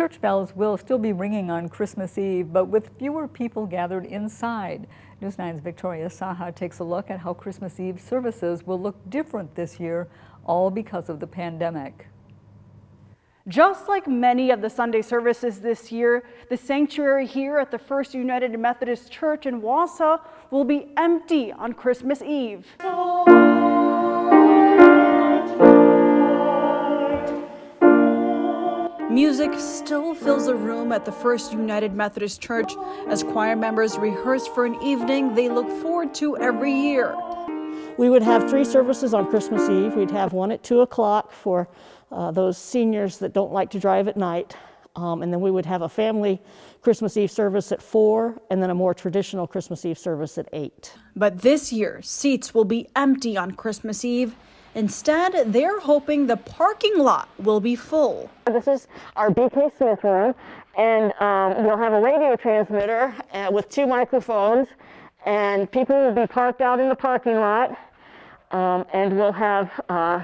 Church bells will still be ringing on Christmas Eve, but with fewer people gathered inside. News 9's Victoria Saha takes a look at how Christmas Eve services will look different this year, all because of the pandemic. Just like many of the Sunday services this year, the sanctuary here at the First United Methodist Church in Wausau will be empty on Christmas Eve. Music still fills the room at the First United Methodist Church as choir members rehearse for an evening they look forward to every year. We would have three services on Christmas Eve. We'd have one at 2 o'clock for uh, those seniors that don't like to drive at night. Um, and then we would have a family Christmas Eve service at 4 and then a more traditional Christmas Eve service at 8. But this year, seats will be empty on Christmas Eve Instead, they're hoping the parking lot will be full. This is our BK Smith room, and um, we'll have a radio transmitter uh, with two microphones, and people will be parked out in the parking lot, um, and we'll have uh,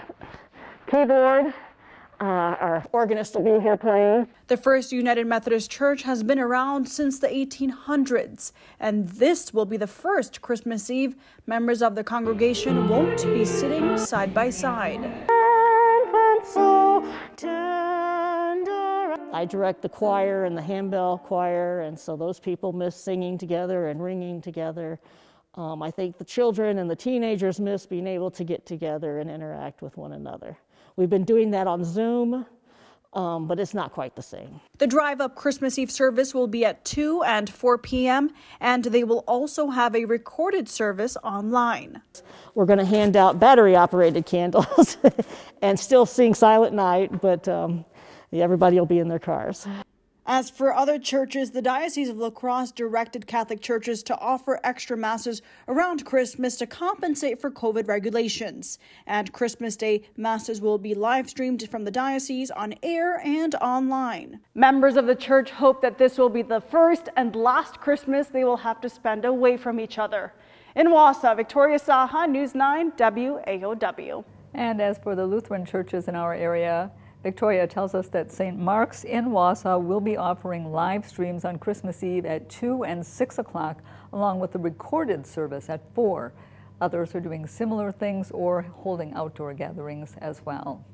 keyboard, uh, our organist will be here playing. The First United Methodist Church has been around since the 1800s, and this will be the first Christmas Eve members of the congregation won't be sitting side by side. I direct the choir and the handbell choir, and so those people miss singing together and ringing together. Um, I think the children and the teenagers miss being able to get together and interact with one another. We've been doing that on Zoom, um, but it's not quite the same. The Drive Up Christmas Eve service will be at 2 and 4 p.m., and they will also have a recorded service online. We're going to hand out battery operated candles and still sing Silent Night, but um, everybody will be in their cars. As for other churches, the Diocese of La Crosse directed Catholic churches to offer extra masses around Christmas to compensate for COVID regulations. And Christmas Day masses will be live streamed from the diocese on air and online. Members of the church hope that this will be the first and last Christmas they will have to spend away from each other. In Wausau, Victoria Saha, News 9, WAOW. And as for the Lutheran churches in our area, Victoria tells us that St. Mark's in Wausau will be offering live streams on Christmas Eve at 2 and 6 o'clock, along with the recorded service at 4. Others are doing similar things or holding outdoor gatherings as well.